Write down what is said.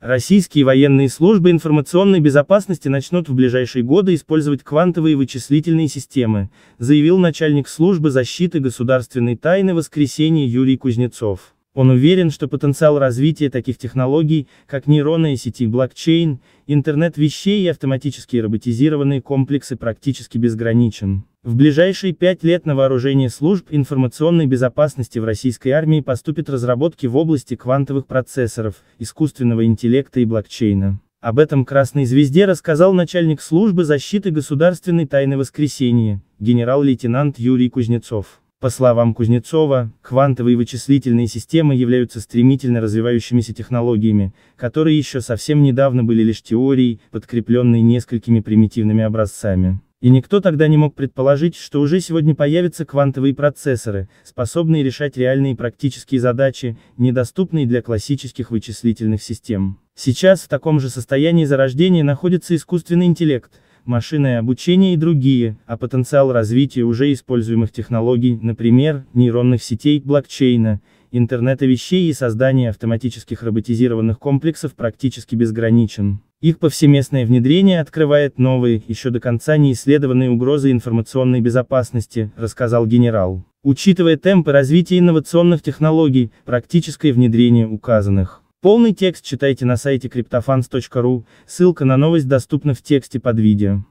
Российские военные службы информационной безопасности начнут в ближайшие годы использовать квантовые вычислительные системы, заявил начальник службы защиты государственной тайны Воскресенье Юрий Кузнецов. Он уверен, что потенциал развития таких технологий, как нейронные сети блокчейн, интернет вещей и автоматические роботизированные комплексы практически безграничен. В ближайшие пять лет на вооружение служб информационной безопасности в российской армии поступят разработки в области квантовых процессоров, искусственного интеллекта и блокчейна. Об этом «Красной звезде» рассказал начальник службы защиты государственной тайны Воскресенья, генерал-лейтенант Юрий Кузнецов. По словам Кузнецова, квантовые вычислительные системы являются стремительно развивающимися технологиями, которые еще совсем недавно были лишь теорией, подкрепленной несколькими примитивными образцами. И никто тогда не мог предположить, что уже сегодня появятся квантовые процессоры, способные решать реальные практические задачи, недоступные для классических вычислительных систем. Сейчас в таком же состоянии зарождения находится искусственный интеллект – машинное обучение и другие, а потенциал развития уже используемых технологий, например, нейронных сетей, блокчейна, интернета вещей и создания автоматических роботизированных комплексов практически безграничен. Их повсеместное внедрение открывает новые, еще до конца не исследованные угрозы информационной безопасности, рассказал генерал. Учитывая темпы развития инновационных технологий, практическое внедрение указанных Полный текст читайте на сайте cryptofans.ru, ссылка на новость доступна в тексте под видео.